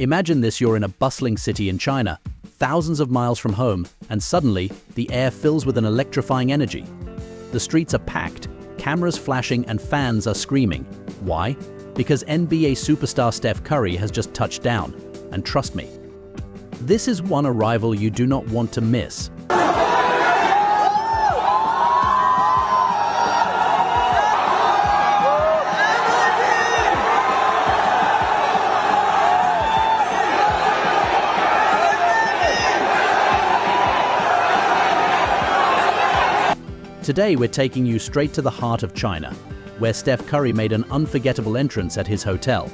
Imagine this you're in a bustling city in China, thousands of miles from home, and suddenly, the air fills with an electrifying energy. The streets are packed, cameras flashing and fans are screaming. Why? Because NBA superstar Steph Curry has just touched down. And trust me, this is one arrival you do not want to miss. Today we're taking you straight to the heart of China, where Steph Curry made an unforgettable entrance at his hotel.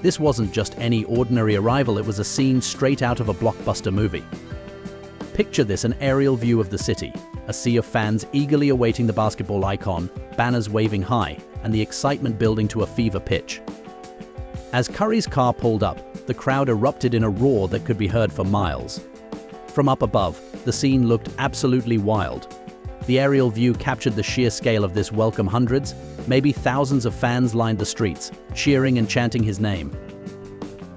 This wasn't just any ordinary arrival, it was a scene straight out of a blockbuster movie. Picture this an aerial view of the city, a sea of fans eagerly awaiting the basketball icon, banners waving high, and the excitement building to a fever pitch. As Curry's car pulled up, the crowd erupted in a roar that could be heard for miles. From up above, the scene looked absolutely wild, the aerial view captured the sheer scale of this welcome hundreds, maybe thousands of fans lined the streets, cheering and chanting his name.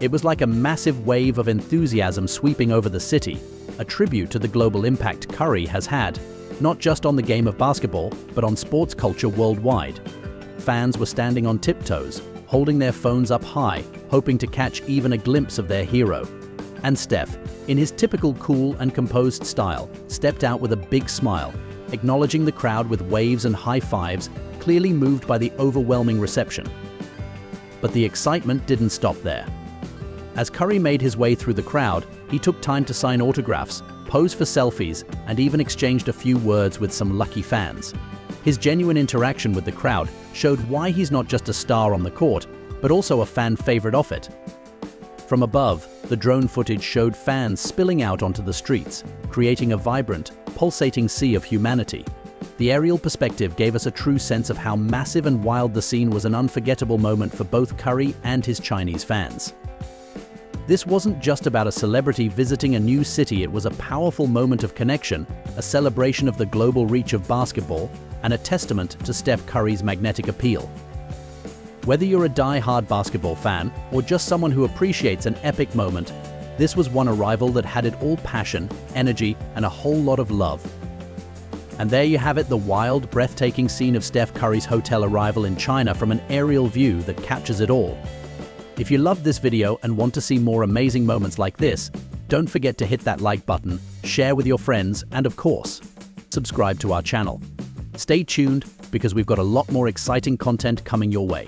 It was like a massive wave of enthusiasm sweeping over the city, a tribute to the global impact Curry has had, not just on the game of basketball, but on sports culture worldwide. Fans were standing on tiptoes, holding their phones up high, hoping to catch even a glimpse of their hero. And Steph, in his typical cool and composed style, stepped out with a big smile, acknowledging the crowd with waves and high fives, clearly moved by the overwhelming reception. But the excitement didn't stop there. As Curry made his way through the crowd, he took time to sign autographs, pose for selfies, and even exchanged a few words with some lucky fans. His genuine interaction with the crowd showed why he's not just a star on the court, but also a fan favorite off it. From above, the drone footage showed fans spilling out onto the streets, creating a vibrant, pulsating sea of humanity. The aerial perspective gave us a true sense of how massive and wild the scene was an unforgettable moment for both Curry and his Chinese fans. This wasn't just about a celebrity visiting a new city, it was a powerful moment of connection, a celebration of the global reach of basketball, and a testament to Steph Curry's magnetic appeal. Whether you're a die-hard basketball fan or just someone who appreciates an epic moment, this was one arrival that had it all passion, energy, and a whole lot of love. And there you have it, the wild, breathtaking scene of Steph Curry's hotel arrival in China from an aerial view that captures it all. If you loved this video and want to see more amazing moments like this, don't forget to hit that like button, share with your friends, and of course, subscribe to our channel. Stay tuned because we've got a lot more exciting content coming your way.